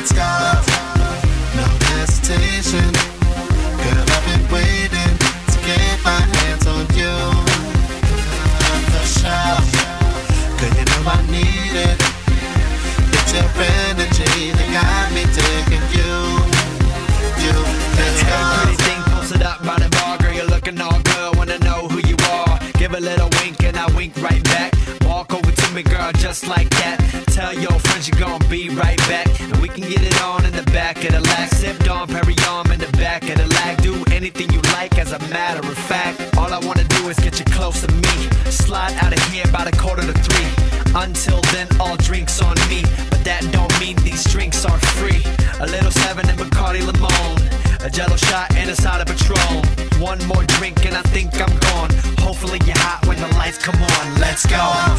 Let's go. No hesitation. Girl, I've been waiting to get my hands on you. The shot. Girl, you know I need it. It's your energy that got me taking you. You. Let's go. Everything posted up by the bar, girl. You're looking all good. Wanna know who you are? Give a little wink and I wink right back. Me, girl, just like that. Tell your friends you're gonna be right back. And we can get it on in the back of the lag. Sip Dom Perignon in the back of the lag. Do anything you like, as a matter of fact. All I wanna do is get you close to me. Slide out of here about a quarter to three. Until then, all drinks on me. But that don't mean these drinks are free. A little seven and Bacardi Limon. A jello shot and a side of Patron. One more drink and I think I'm gone. Hopefully you're hot when the lights come on. Let's go.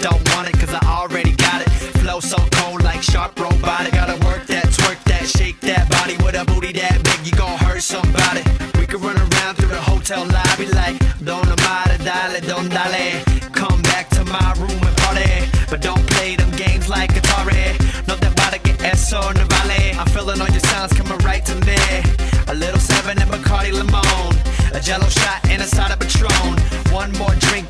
don't want it cause I already got it. Flow so cold like sharp robotic. Gotta work that, twerk that, shake that body With a booty that big. You gon' hurt somebody. We can run around through the hotel lobby like Don Omar, dale, don dale Come back to my room and party. But don't play them games like Atari. No that body get eso no vale I'm feeling all your sounds coming right to me. A little seven and Bacardi Limon. A jello shot and a side of Patron. One more drink